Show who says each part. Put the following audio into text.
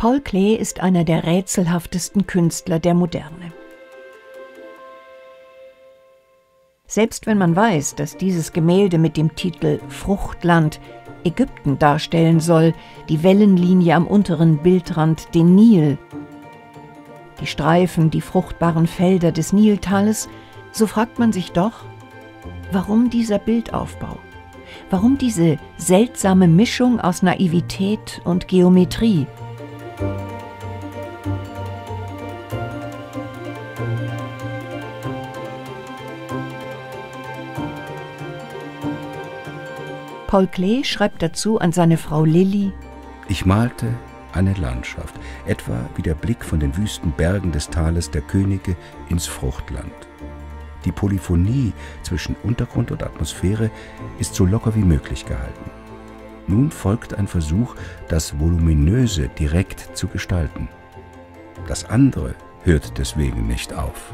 Speaker 1: Paul Klee ist einer der rätselhaftesten Künstler der Moderne. Selbst wenn man weiß, dass dieses Gemälde mit dem Titel Fruchtland Ägypten darstellen soll, die Wellenlinie am unteren Bildrand den Nil, die Streifen, die fruchtbaren Felder des Niltales, so fragt man sich doch, warum dieser Bildaufbau? Warum diese seltsame Mischung aus Naivität und Geometrie? Paul Klee schreibt dazu an seine Frau Lilly:
Speaker 2: Ich malte eine Landschaft, etwa wie der Blick von den wüsten Bergen des Tales der Könige ins Fruchtland. Die Polyphonie zwischen Untergrund und Atmosphäre ist so locker wie möglich gehalten. Nun folgt ein Versuch, das Voluminöse direkt zu gestalten. Das andere hört deswegen nicht auf.